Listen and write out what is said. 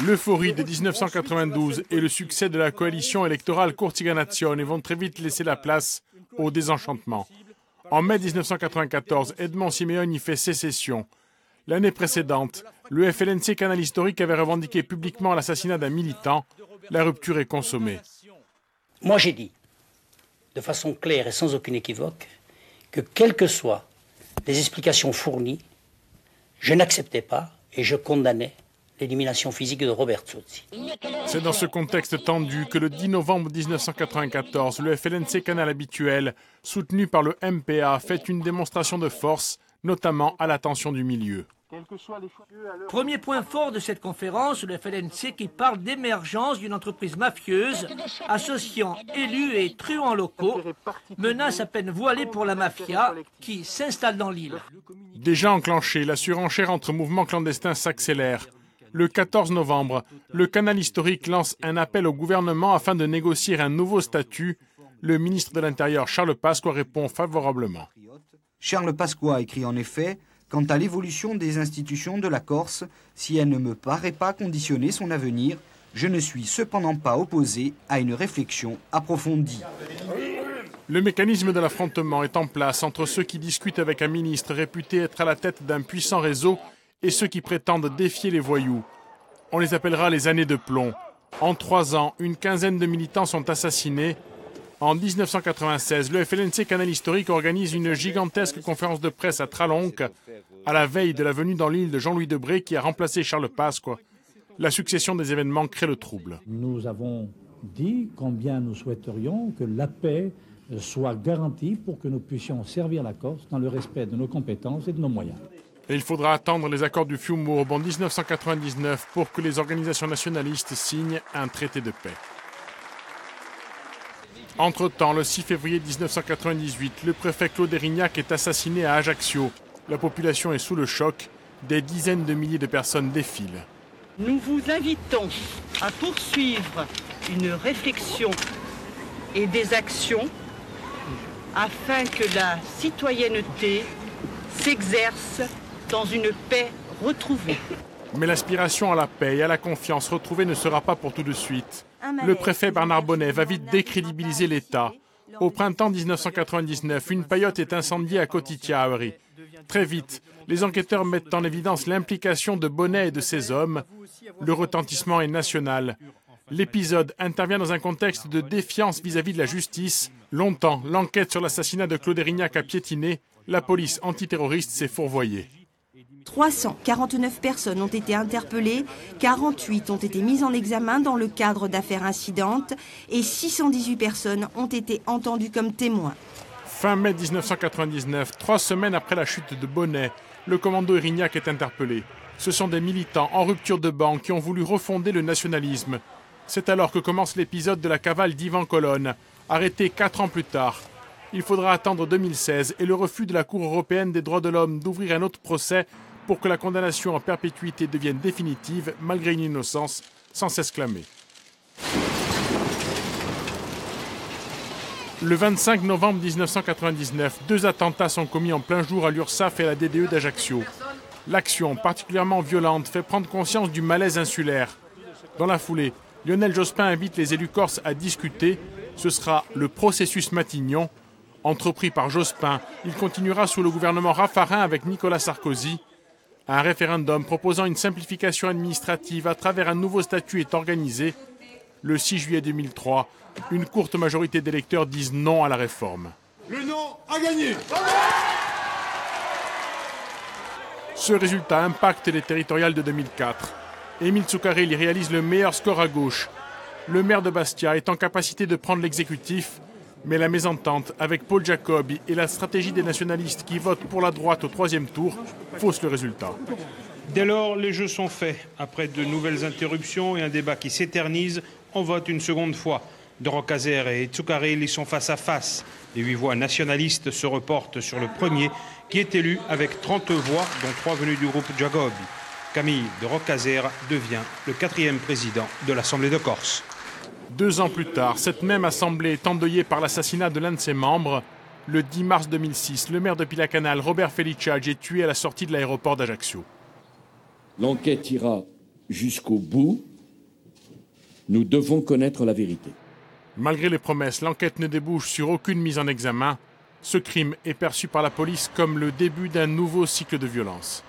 L'euphorie de 1992 et le succès de la coalition électorale Cortiga Nazione vont très vite laisser la place au désenchantement. En mai 1994, Edmond Simeone y fait sécession. L'année précédente, le FLNC Canal Historique avait revendiqué publiquement l'assassinat d'un militant. La rupture est consommée. Moi, j'ai dit, de façon claire et sans aucune équivoque, que quelles que soient les explications fournies, je n'acceptais pas et je condamnais l'élimination physique de Robert Zuzzi. C'est dans ce contexte tendu que le 10 novembre 1994, le FLNC Canal habituel, soutenu par le MPA, fait une démonstration de force, notamment à l'attention du milieu. Premier point fort de cette conférence, le FLNC qui parle d'émergence d'une entreprise mafieuse associant élus et truands locaux, menace à peine voilée pour la mafia qui s'installe dans l'île. Déjà enclenchée, la surenchère entre mouvements clandestins s'accélère. Le 14 novembre, le canal historique lance un appel au gouvernement afin de négocier un nouveau statut. Le ministre de l'Intérieur, Charles Pasqua, répond favorablement. Charles Pasqua écrit en effet Quant à l'évolution des institutions de la Corse, si elle ne me paraît pas conditionner son avenir, je ne suis cependant pas opposé à une réflexion approfondie. Le mécanisme de l'affrontement est en place entre ceux qui discutent avec un ministre réputé être à la tête d'un puissant réseau et ceux qui prétendent défier les voyous. On les appellera les années de plomb. En trois ans, une quinzaine de militants sont assassinés. En 1996, le FLNC Canal Historique organise une gigantesque conférence de presse à Tralonc, à la veille de la venue dans l'île de Jean-Louis Debré qui a remplacé Charles Pasqua. La succession des événements crée le trouble. Nous avons dit combien nous souhaiterions que la paix soit garantie pour que nous puissions servir la Corse dans le respect de nos compétences et de nos moyens. Il faudra attendre les accords du Fiumourbe en 1999 pour que les organisations nationalistes signent un traité de paix. Entre-temps, le 6 février 1998, le préfet Claude Erignac est assassiné à Ajaccio. La population est sous le choc. Des dizaines de milliers de personnes défilent. Nous vous invitons à poursuivre une réflexion et des actions afin que la citoyenneté s'exerce dans une paix retrouvée. Mais l'aspiration à la paix et à la confiance retrouvée ne sera pas pour tout de suite. Le préfet Bernard Bonnet va vite décrédibiliser l'État. Au printemps 1999, une paillote est incendiée à Kotitia-Auri. Très vite, les enquêteurs mettent en évidence l'implication de Bonnet et de ses hommes. Le retentissement est national. L'épisode intervient dans un contexte de défiance vis-à-vis de la justice. Longtemps, l'enquête sur l'assassinat de Claude Erignac a piétiné. La police antiterroriste s'est fourvoyée. 349 personnes ont été interpellées, 48 ont été mises en examen dans le cadre d'affaires incidentes et 618 personnes ont été entendues comme témoins. Fin mai 1999, trois semaines après la chute de Bonnet, le commando Erignac est interpellé. Ce sont des militants en rupture de banc qui ont voulu refonder le nationalisme. C'est alors que commence l'épisode de la cavale d'Ivan Colonne, arrêté quatre ans plus tard. Il faudra attendre 2016 et le refus de la Cour européenne des droits de l'homme d'ouvrir un autre procès pour que la condamnation en perpétuité devienne définitive malgré une innocence sans s'exclamer. Le 25 novembre 1999, deux attentats sont commis en plein jour à l'URSSAF et à la DDE d'Ajaccio. L'action, particulièrement violente, fait prendre conscience du malaise insulaire. Dans la foulée, Lionel Jospin invite les élus corses à discuter. Ce sera le processus Matignon. Entrepris par Jospin, il continuera sous le gouvernement Raffarin avec Nicolas Sarkozy. Un référendum proposant une simplification administrative à travers un nouveau statut est organisé. Le 6 juillet 2003, une courte majorité d'électeurs disent non à la réforme. Le non a gagné Ce résultat impacte les territoriales de 2004. Émile Tsoukaril réalise le meilleur score à gauche. Le maire de Bastia est en capacité de prendre l'exécutif, mais la mésentente avec Paul Jacobi et la stratégie des nationalistes qui votent pour la droite au troisième tour faussent le résultat. Dès lors, les jeux sont faits. Après de nouvelles interruptions et un débat qui s'éternise, on vote une seconde fois. De Roccazer et Tsoukaril y sont face à face. Les huit voix nationalistes se reportent sur le premier, qui est élu avec 30 voix, dont trois venues du groupe Jacobi. Camille de Roccazer devient le quatrième président de l'Assemblée de Corse. Deux ans plus tard, cette même assemblée est endeuillée par l'assassinat de l'un de ses membres. Le 10 mars 2006, le maire de Pilacanal, Robert Feliciage, est tué à la sortie de l'aéroport d'Ajaccio. L'enquête ira jusqu'au bout. Nous devons connaître la vérité. Malgré les promesses, l'enquête ne débouche sur aucune mise en examen. Ce crime est perçu par la police comme le début d'un nouveau cycle de violence.